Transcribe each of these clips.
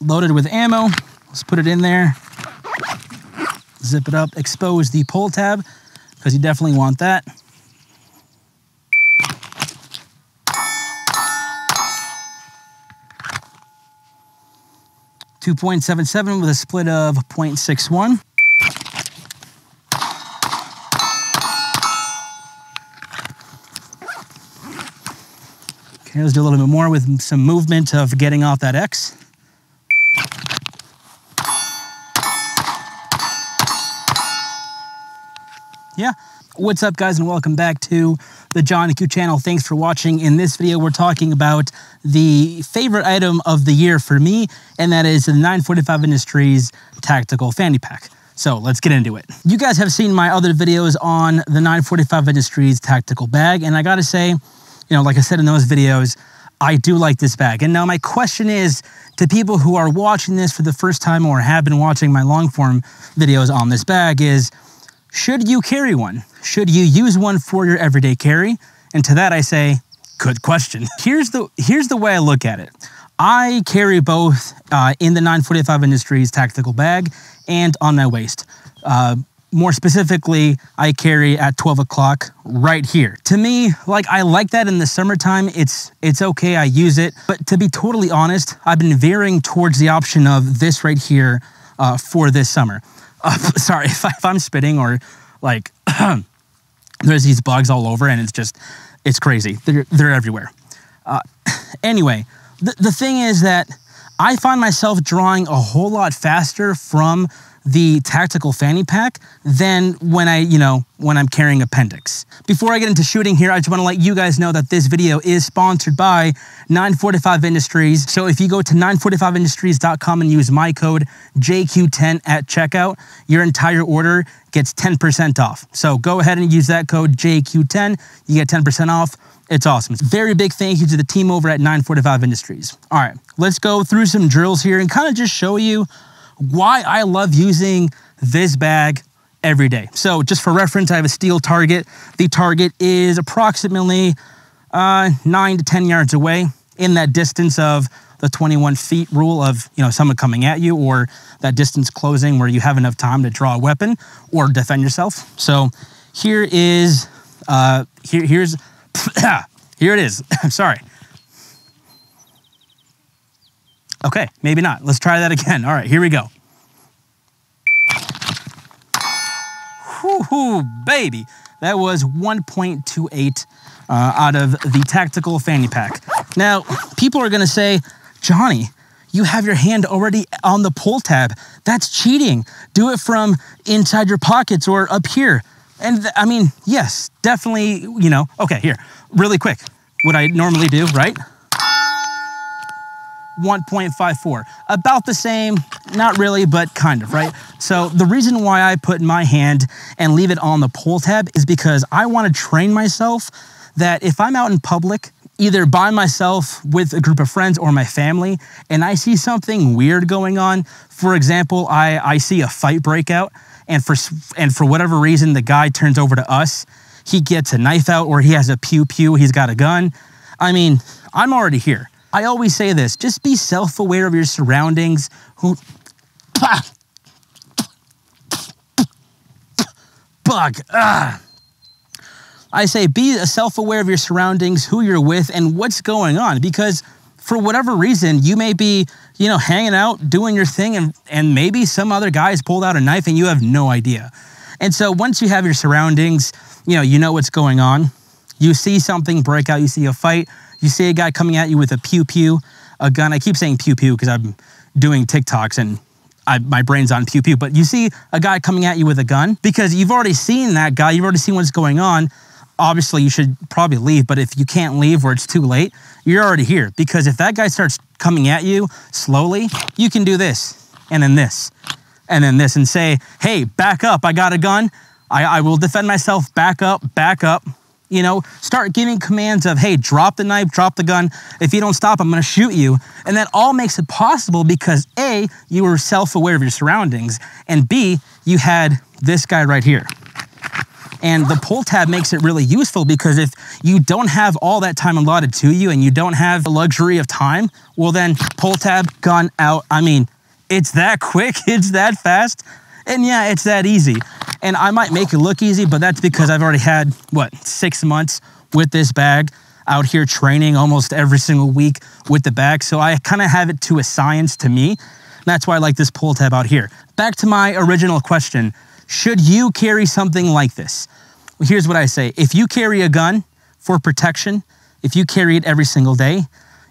loaded with ammo. Let's put it in there. Zip it up, expose the pull tab, because you definitely want that. Two point seven seven with a split of 0.61. Okay, let's do a little bit more with some movement of getting off that X. Yeah. What's up guys and welcome back to the John Q channel. Thanks for watching. In this video, we're talking about the favorite item of the year for me, and that is the 945 Industries Tactical Fanny Pack. So let's get into it. You guys have seen my other videos on the 945 Industries Tactical Bag, and I gotta say, you know, like I said in those videos, I do like this bag. And now my question is to people who are watching this for the first time or have been watching my long form videos on this bag is, should you carry one? Should you use one for your everyday carry? And to that I say, good question. Here's the, here's the way I look at it. I carry both uh, in the 945 Industries tactical bag and on my waist. Uh, more specifically, I carry at 12 o'clock right here. To me, like I like that in the summertime. It's it's okay, I use it. But to be totally honest, I've been veering towards the option of this right here uh, for this summer. Uh, sorry if, I, if I'm spitting or like there's these bugs all over and it's just, it's crazy. They're, they're everywhere. Uh, anyway, the, the thing is that I find myself drawing a whole lot faster from the tactical fanny pack than when I, you know, when I'm carrying appendix. Before I get into shooting here, I just want to let you guys know that this video is sponsored by 945 Industries. So if you go to 945industries.com and use my code JQ10 at checkout, your entire order gets 10% off. So go ahead and use that code JQ10. You get 10% off. It's awesome. Very big thank you to the team over at 945 Industries. All right, let's go through some drills here and kind of just show you why I love using this bag every day. So just for reference, I have a steel target. The target is approximately uh, nine to 10 yards away in that distance of the 21 feet rule of, you know, someone coming at you or that distance closing where you have enough time to draw a weapon or defend yourself. So here is, uh, here, here's, here it is. I'm sorry. Okay, maybe not. Let's try that again. All right, here we go. Whoo, baby. That was 1.28 uh, out of the tactical fanny pack. Now, people are going to say, Johnny, you have your hand already on the pull tab. That's cheating. Do it from inside your pockets or up here. And I mean, yes, definitely, you know, okay, here, really quick. What I normally do, right? 1.54. About the same, not really, but kind of, right? So the reason why I put my hand and leave it on the pull tab is because I want to train myself that if I'm out in public, either by myself with a group of friends or my family, and I see something weird going on, for example, I, I see a fight breakout, and for, and for whatever reason, the guy turns over to us, he gets a knife out or he has a pew pew, he's got a gun. I mean, I'm already here. I always say this just be self aware of your surroundings. Who. Bug. Ah. I say be self aware of your surroundings, who you're with, and what's going on. Because for whatever reason, you may be, you know, hanging out, doing your thing, and, and maybe some other guy has pulled out a knife and you have no idea. And so once you have your surroundings, you know, you know what's going on. You see something break out, you see a fight, you see a guy coming at you with a pew pew, a gun. I keep saying pew pew because I'm doing TikToks and I, my brain's on pew pew. But you see a guy coming at you with a gun because you've already seen that guy. You've already seen what's going on. Obviously, you should probably leave. But if you can't leave or it's too late, you're already here. Because if that guy starts coming at you slowly, you can do this and then this and then this and say, hey, back up. I got a gun. I, I will defend myself. Back up, back up. You know, start giving commands of, hey, drop the knife, drop the gun. If you don't stop, I'm going to shoot you. And that all makes it possible because A, you were self aware of your surroundings, and B, you had this guy right here. And the pull tab makes it really useful because if you don't have all that time allotted to you and you don't have the luxury of time, well then pull tab, gun out. I mean, it's that quick, it's that fast. And yeah, it's that easy. And I might make it look easy, but that's because I've already had, what, six months with this bag out here training almost every single week with the bag. So I kind of have it to a science to me. That's why I like this pull tab out here. Back to my original question. Should you carry something like this? Well, here's what I say. If you carry a gun for protection, if you carry it every single day,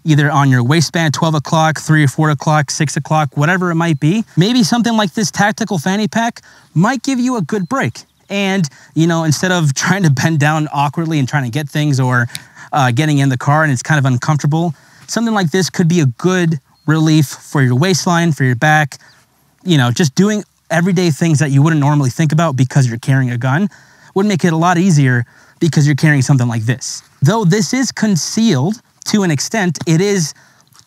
either on your waistband, 12 o'clock, 3 or 4 o'clock, 6 o'clock, whatever it might be, maybe something like this tactical fanny pack might give you a good break. And, you know, instead of trying to bend down awkwardly and trying to get things or uh, getting in the car and it's kind of uncomfortable, something like this could be a good relief for your waistline, for your back, you know, just doing everyday things that you wouldn't normally think about because you're carrying a gun would make it a lot easier because you're carrying something like this. Though this is concealed to an extent, it is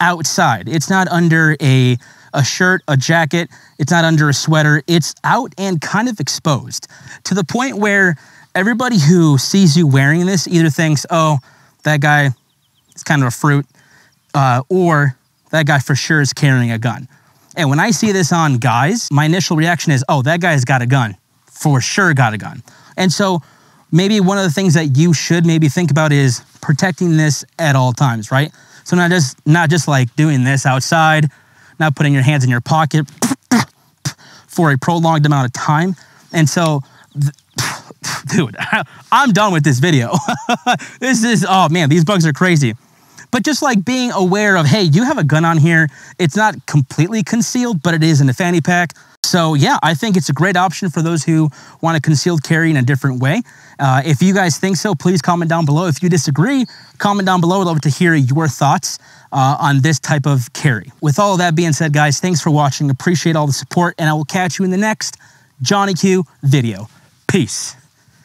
outside. It's not under a, a shirt, a jacket, it's not under a sweater. It's out and kind of exposed to the point where everybody who sees you wearing this either thinks, oh, that guy is kind of a fruit, uh, or that guy for sure is carrying a gun. And when I see this on guys, my initial reaction is, oh, that guy's got a gun. For sure got a gun. And so maybe one of the things that you should maybe think about is protecting this at all times, right? So not just not just like doing this outside, not putting your hands in your pocket for a prolonged amount of time. And so dude, I'm done with this video. this is oh man, these bugs are crazy. But just like being aware of, hey, you have a gun on here. It's not completely concealed, but it is in the fanny pack. So yeah, I think it's a great option for those who want a concealed carry in a different way. Uh, if you guys think so, please comment down below. If you disagree, comment down below. I'd love to hear your thoughts uh, on this type of carry. With all of that being said, guys, thanks for watching. Appreciate all the support, and I will catch you in the next Johnny Q video. Peace.